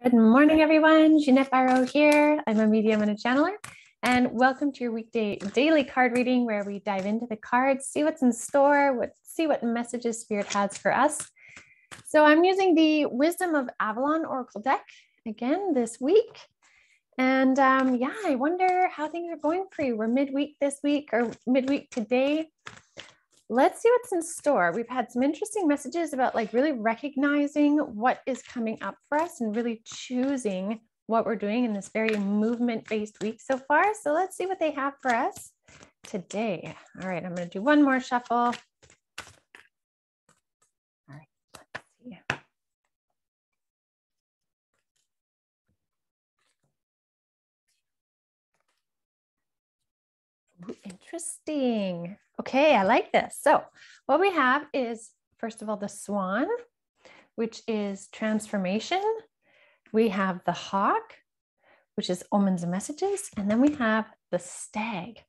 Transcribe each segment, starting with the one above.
Good morning, everyone. Ginette Biro here. I'm a medium and a channeler. And welcome to your weekday daily card reading where we dive into the cards, see what's in store, what, see what messages Spirit has for us. So I'm using the Wisdom of Avalon Oracle deck again this week. And um, yeah, I wonder how things are going for you. We're midweek this week or midweek today let's see what's in store. We've had some interesting messages about like really recognizing what is coming up for us and really choosing what we're doing in this very movement based week so far. So let's see what they have for us today. All right, I'm going to do one more shuffle. All right, let's see. Interesting. Okay, I like this. So what we have is, first of all, the swan, which is transformation. We have the hawk, which is omens and messages. And then we have the stag.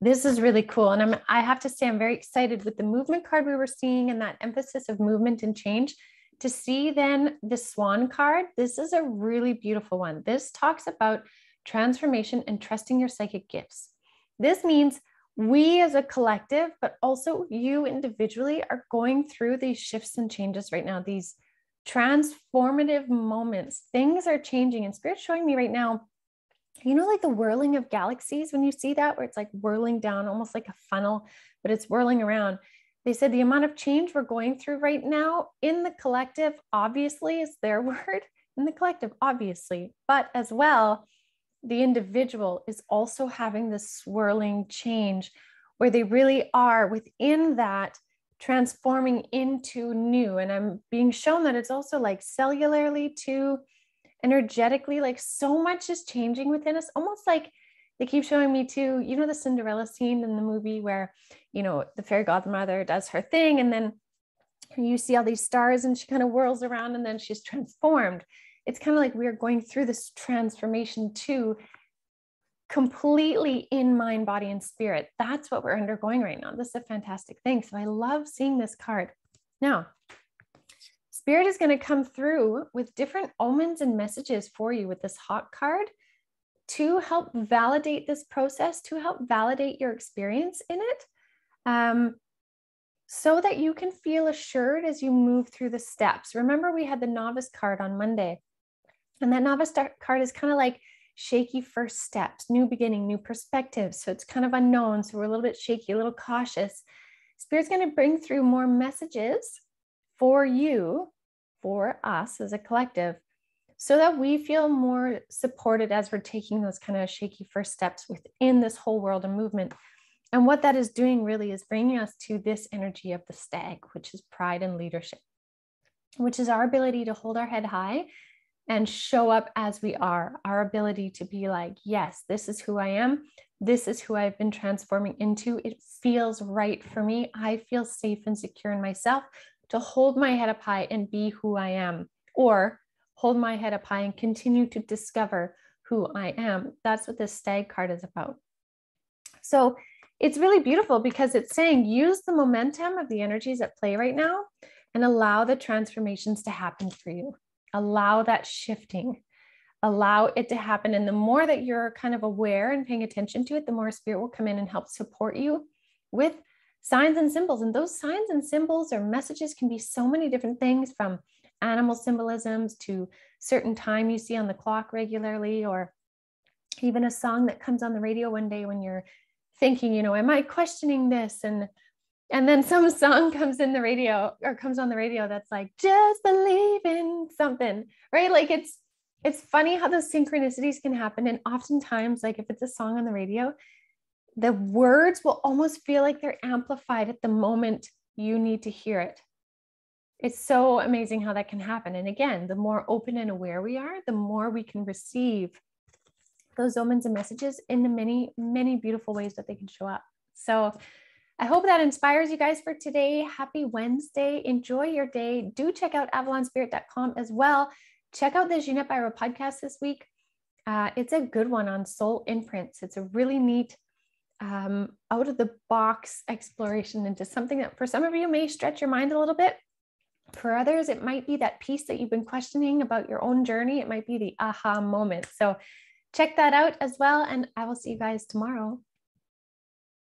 This is really cool. And I'm, I have to say, I'm very excited with the movement card we were seeing and that emphasis of movement and change. To see then the swan card, this is a really beautiful one. This talks about transformation and trusting your psychic gifts. This means we as a collective, but also you individually are going through these shifts and changes right now, these transformative moments. Things are changing, and Spirit's showing me right now. You know, like the whirling of galaxies, when you see that, where it's like whirling down almost like a funnel, but it's whirling around. They said the amount of change we're going through right now in the collective, obviously, is their word, in the collective, obviously, but as well, the individual is also having this swirling change where they really are within that transforming into new. And I'm being shown that it's also like cellularly too, energetically, like so much is changing within us, almost like they keep showing me too, you know, the Cinderella scene in the movie where, you know, the fairy godmother does her thing and then you see all these stars and she kind of whirls around and then she's transformed. It's kind of like we are going through this transformation too completely in mind body and spirit. That's what we're undergoing right now. This is a fantastic thing. So i love seeing this card. Now spirit is going to come through with different omens and messages for you with this hawk card to help validate this process to help validate your experience in it. Um, so that you can feel assured as you move through the steps remember we had the novice card on monday and that novice card is kind of like shaky first steps, new beginning, new perspectives. So it's kind of unknown. So we're a little bit shaky, a little cautious. Spirit's going to bring through more messages for you, for us as a collective, so that we feel more supported as we're taking those kind of shaky first steps within this whole world of movement. And what that is doing really is bringing us to this energy of the stag, which is pride and leadership, which is our ability to hold our head high and show up as we are, our ability to be like, yes, this is who I am. This is who I've been transforming into. It feels right for me. I feel safe and secure in myself to hold my head up high and be who I am, or hold my head up high and continue to discover who I am. That's what this stag card is about. So it's really beautiful because it's saying use the momentum of the energies at play right now and allow the transformations to happen for you. Allow that shifting. Allow it to happen. And the more that you're kind of aware and paying attention to it the more spirit will come in and help support you with signs and symbols. And those signs and symbols or messages can be so many different things from animal symbolisms to certain time you see on the clock regularly or even a song that comes on the radio one day when you're thinking you know am i questioning this? And and then some song comes in the radio or comes on the radio that's like just believe in something right? Like it's it's funny how those synchronicities can happen. And oftentimes like if it's a song on the radio the words will almost feel like they're amplified at the moment you need to hear it. It's so amazing how that can happen. And again the more open and aware we are the more we can receive those omens and messages in the many many beautiful ways that they can show up so I hope that inspires you guys for today. Happy Wednesday. Enjoy your day. Do check out avalonspirit.com as well. Check out the Ginette Biro podcast this week. Uh, it's a good one on soul imprints. It's a really neat, um, out of the box exploration into something that for some of you may stretch your mind a little bit. For others, it might be that piece that you've been questioning about your own journey. It might be the aha moment. So check that out as well. And I will see you guys tomorrow.